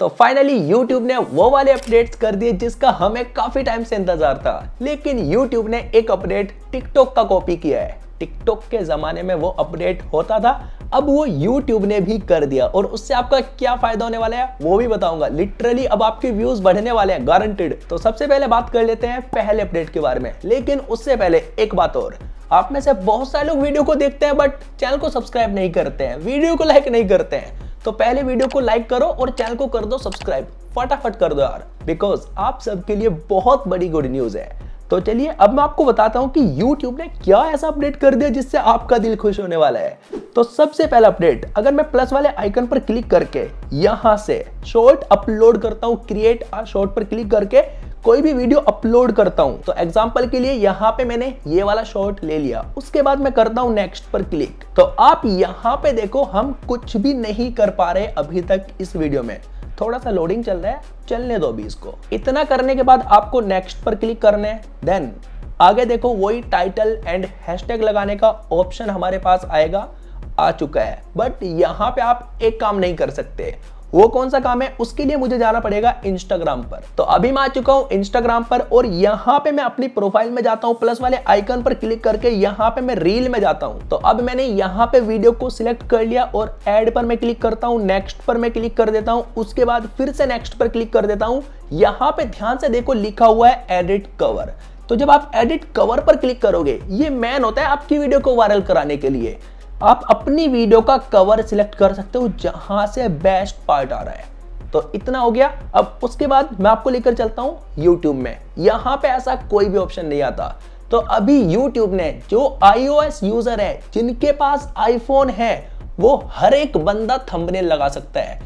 तो finally YouTube ने वो वाले अपडेट्स कर दिए जिसका हमें काफ़ी टाइम से इंतज़ार था। लेकिन YouTube ने एक अपडेट TikTok का कॉपी किया है। टिकटॉक के जमाने में वो अपडेट होता था, अब वो यूट्यूब ने भी कर दिया। और उससे आपका क्या फ़ायदा होने वाला है, वो भी बताऊँगा। लिटरली अब आपके व्यूज़ बढ़ने वाले हैं गारंटेड तो सबसे पहले बात कर लेते हैं पहले अपडेट के बारे में। लेकिन उससे पहले एक बात और। आप में से बहुत सारे लोग वीडियो को देखते हैं बट चैनल को सब्सक्राइब नहीं करते हैं। वीडियो को लाइक नहीं करते हैं। तो पहले वीडियो को लाइक करो और चैनल को कर दो सब्सक्राइब। फटाफट कर दो यार बिकॉज़ आप सबके लिए बहुत बड़ी गुड न्यूज़ है। तो चलिए, अब मैं आपको बताता हूँ कि YouTube ने क्या ऐसा अपडेट कर दिया जिससे आपका दिल खुश होने वाला है। तो सबसे पहला अपडेट अगर मैं प्लस वाले आइकन पर क्लिक करके यहाँ से शॉर्ट अपलोड करता हूँ क्रिएट शॉर्ट पर क्लिक करके कोई भी वीडियो अपलोड करता हूँ तो एग्ज़ाम्पल के लिए यहाँ पे मैंने ये वाला शॉर्ट ले लिया। उसके बाद मैं करता हूँ नेक्स्ट पर क्लिक तो आप यहाँ पे देखो, हम कुछ भी नहीं कर पा रहे अभी तक इस वीडियो में। थोड़ा सा लोडिंग चल रहा है, चलने दो अभी इसको। इतना करने के बाद आपको नेक्स्ट पर क्लिक करना है देन आगे देखो, वही टाइटल एंड हैशटैग लगाने का ऑप्शन हमारे पास आएगा। आ चुका है। बट यहाँ पे आप एक काम नहीं कर सकते। वो कौन सा काम है? उसके लिए मुझे जाना पड़ेगा इंस्टाग्राम पर। तो अभी मैं आ चुका हूँ इंस्टाग्राम पर और यहाँ पे मैं अपनी प्रोफ़ाइल में जाता हूँ प्लस वाले आइकन पर क्लिक करके यहाँ पे मैं रील में जाता हूँ। तो अब मैंने यहाँ पे वीडियो को सिलेक्ट कर लिया और एड पर मैं क्लिक करता हूँ नेक्स्ट पर मैं क्लिक कर देता हूँ, उसके बाद फिर से नेक्स्ट पर क्लिक कर देता हूँ। यहाँ पे ध्यान से देखो लिखा हुआ है एडिट कवर तो जब आप एडिट कवर पर क्लिक करोगे, ये मैन होता है आपकी वीडियो को वायरल कराने के लिए। आप अपनी वीडियो का कवर सिलेक्ट कर सकते हो जहाँ से बेस्ट पार्ट आ रहा है। तो इतना हो गया। अब उसके बाद मैं आपको लेकर चलता हूँ YouTube में। यहाँ पे ऐसा कोई भी ऑप्शन नहीं आता। तो अभी YouTube ने जो iOS यूज़र है, जिनके पास आईफोन है, वो हर एक बंदा थंबनेल लगा सकता है।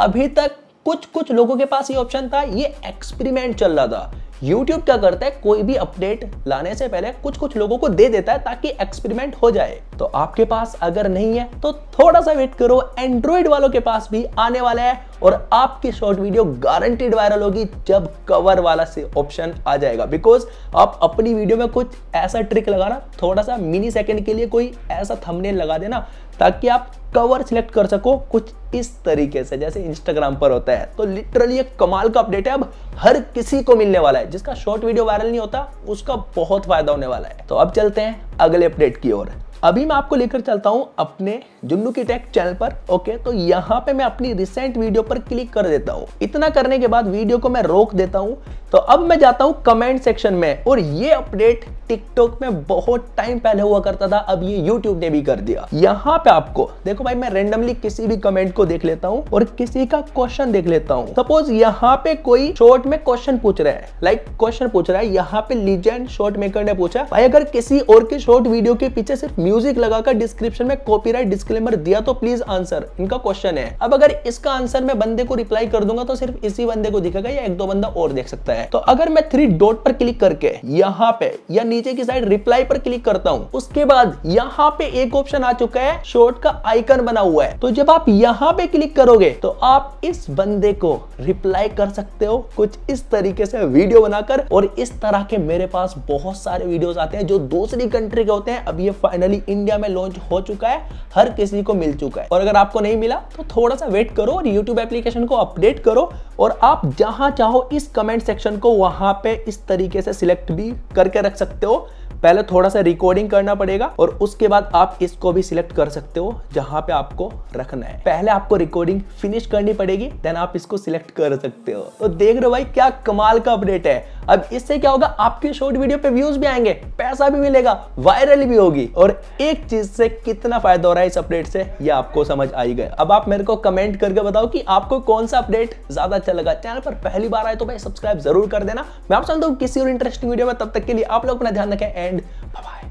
अभी तक कुछ कुछ लोगों के पास ये ऑप्शन था, ये एक्सपेरिमेंट चल रहा था। YouTube क्या करता है? कोई भी अपडेट लाने से पहले कुछ कुछ लोगों को दे देता है ताकि एक्सपेरिमेंट हो जाए। तो आपके पास अगर नहीं है तो थोड़ा सा वेट करो। एंड्रॉइड वालों के पास भी आने वाला है और आपकी शॉर्ट वीडियो गारंटीड वायरल होगी जब कवर वाला से ऑप्शन आ जाएगा। बिकॉज़ आप अपनी वीडियो में कुछ ऐसा ट्रिक लगाना थोड़ा सा मिनी सेकेंड के लिए कोई ऐसा थंबनेल लगा देना, ताकि आप कवर सिलेक्ट कर सको कुछ इस तरीके से, जैसे इंस्टाग्राम पर होता है। तो लिटरली एक कमाल का अपडेट है। अब हर किसी को मिलने वाला है। जिसका शॉर्ट वीडियो वायरल नहीं होता, उसका बहुत फ़ायदा होने वाला है। तो अब चलते हैं अगले अपडेट की ओर। अभी मैं आपको लेकर चलता हूँ अपने जुन्नू की टेक चैनल पर ओके तो यहाँ पे मैं अपनी रिसेंट वीडियो पर क्लिक कर देता हूँ। इतना करने के बाद वीडियो को मैं रोक देता हूँ। तो अब मैं जाता हूँ कमेंट सेक्शन में, और ये अपडेट टिकटॉक में बहुत टाइम पहले हुआ करता था, अब ये यूट्यूब ने भी कर दिया। यहाँ पे आपको, देखो भाई, मैं रेंडमली किसी भी कमेंट को देख लेता हूँ, और किसी का क्वेश्चन देख लेता हूँ। सपोज़ यहाँ पे कोई शॉर्ट में क्वेश्चन पूछ रहा है लाइक क्वेश्चन पूछ रहा है, यहाँ पे लीजेंड शॉर्ट मेकर ने पूछा, भाई, अगर किसी और के शॉर्ट वीडियो के पीछे सिर्फ़ म्यूज़िक लगाकर डिस्क्रिप्शन में कॉपीराइट डिस्क्लेमर दिया तो प्लीज़ आंसर इनका क्वेश्चन है। अब अगर इसका आंसर मैं बंदे को रिप्लाई कर दूँगा तो सिर्फ़ इसी बंदे को दिखेगा, या एक दो बंदा और देख सकता है। तो अगर मैं थ्री डॉट पर क्लिक करके यहाँ पे, या नीचे की साइड रिप्लाई पर क्लिक करता हूँ, उसके बाद यहाँ पे एक ऑप्शन आ चुका है शॉर्ट का आइकन बना हुआ है। तो जब आप यहाँ पे क्लिक करोगे तो आप इस बंदे को रिप्लाई कर सकते हो, कुछ इस तरीके से वीडियो बनाकर। और इस तरह के मेरे पास बहुत सारे वीडियोस आते हैं, जो दूसरी कंट्री के होते हैं। अब ये फाइनली इंडिया में लॉन्च हो चुका है, हर किसी को मिल चुका है। और अगर आपको नहीं मिला तो थोड़ा सा वेट करो और यूट्यूब एप्लीकेशन को अपडेट करो और आप जहाँ चाहो इस कमेंट सेक्शन को वहाँ पे इस तरीके से सिलेक्ट भी करके रख सकते हो। पहले थोड़ा सा रिकॉर्डिंग करना पड़ेगा और उसके बाद आप इसको भी सिलेक्ट कर सकते हो, जहाँ पे आपको रखना है। पहले आपको रिकॉर्डिंग फिनिश करनी पड़ेगी देन आप इसको सिलेक्ट कर सकते हो। तो देख रहे हो भाई, क्या कमाल का अपडेट है। अब इससे क्या होगा, आपकी शॉर्ट वीडियो पे व्यूज़ भी आएँगे, पैसा भी मिलेगा वायरल भी होगी। और एक चीज़ से कितना फ़ायदा हो रहा है इस अपडेट से, ये आपको समझ आई गए अब आप मेरे को कमेंट करके बताओ कि आपको कौन सा अपडेट ज़्यादा अच्छा लगा चैनल पर पहली बार आए तो भाई सब्सक्राइब ज़रूर कर देना। मैं आप चलता हूँ किसी और इंटरेस्टिंग वीडियो में तब तक के लिए आप लोग अपना ध्यान रखें एंड बाय